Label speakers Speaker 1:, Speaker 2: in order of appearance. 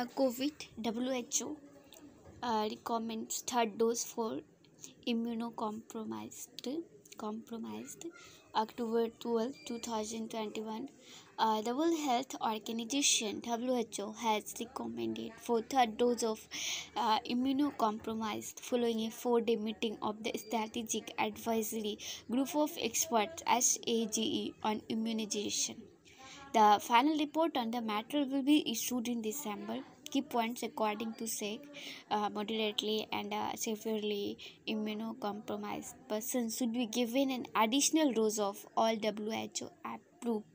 Speaker 1: Uh, COVID WHO uh, recommends third dose for immunocompromised compromised October 12, 2021. Uh, the World Health Organization WHO has recommended for third dose of uh, immunocompromised following a four-day meeting of the Strategic Advisory Group of Experts SAGE on immunization. The final report on the matter will be issued in December. Key points according to SAGE uh, moderately and uh, severely immunocompromised persons should be given an additional dose of all WHO approved